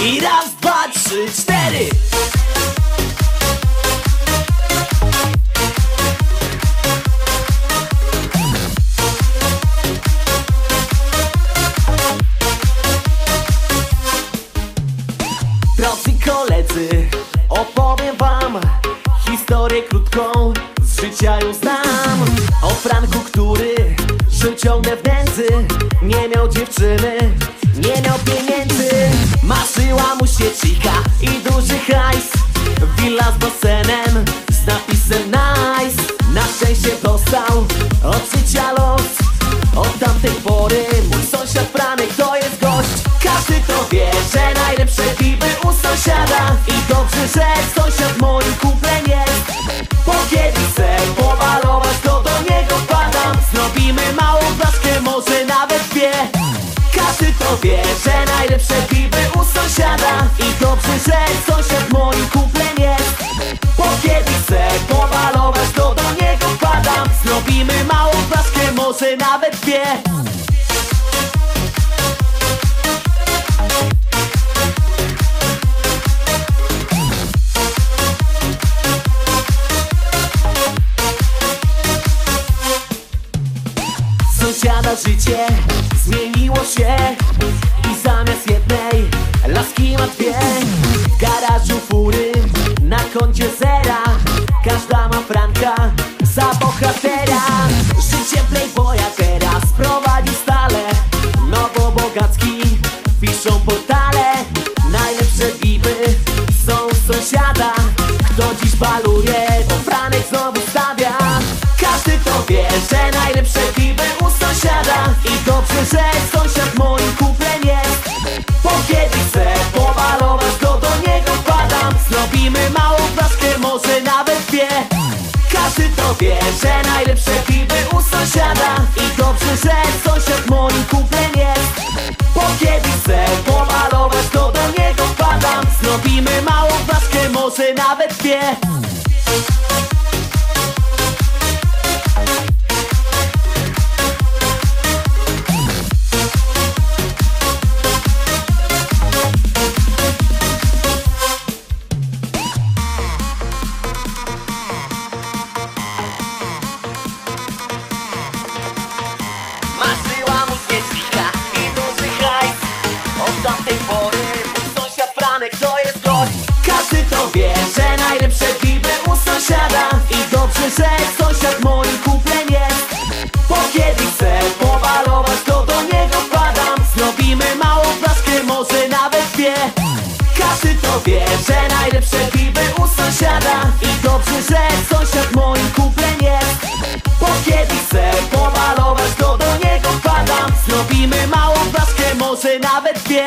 I raz, dwa, trzy, cztery. Drodzy koledzy, opowiem wam Historię krótką z życia ją znam. O Franku, który żył ciągle w nędzy Nie miał dziewczyny, nie miał pieniędzy Marzyła mu się i duży hajs. Willa z basenem z napisem nice. Na szczęście dostał od życia los. Od tamtej pory mój sąsiad Franek to jest gość. Każdy to wie, że najlepsze piwy u sąsiada. I dobrze, że sąsiad moim kumplem jest. Bo kiedy chcę powalować to do niego wpadam Zrobimy małą blaszkę, może nawet dwie. Każdy to wie, że najlepsze piwy że sąsiad moim kumplem jest. Bo kiedy chcę powalować to do niego wpadam. Zrobimy małą blaszkę, może nawet dwie. Sąsiada życie zmieniło się Dziś baluje, to Franek znowu stawia. Każdy to wie, że najlepsze piwy u sąsiada I dobrze, że sąsiad moim kumplem jest. Bo kiedy chcę powalować, to do niego wpadam. Zrobimy małą flaszkę, może nawet dwie. Każdy to wie, że najlepsze piwy u sąsiada I dobrze, że sąsiad moim kumplem jest. Bo kiedy chcę pomalować, to do niego wpadam. Zrobimy małą może nawet to wie, że najlepsze piwy u sąsiada I dobrze, że sąsiad moim kumplem jest. Bo kiedy chcę pomalować, to do niego wpadam Zrobimy małą flaszkę, może nawet dwie